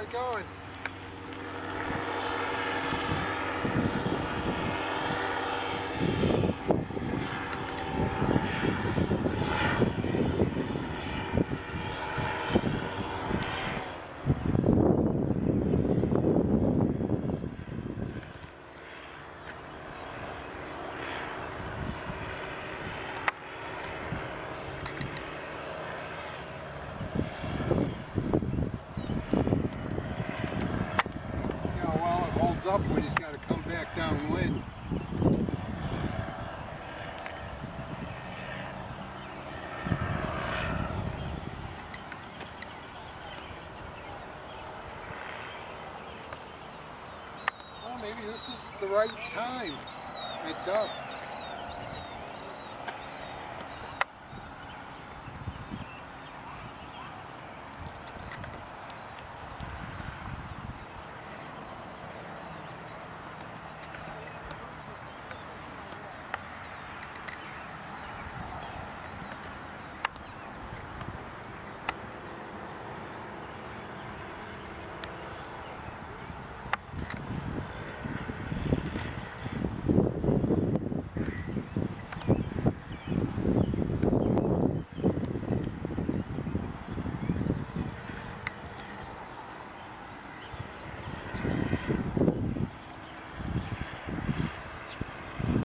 how you going? Well, up when he's got to come back downwind. Maybe this is the right time at dusk.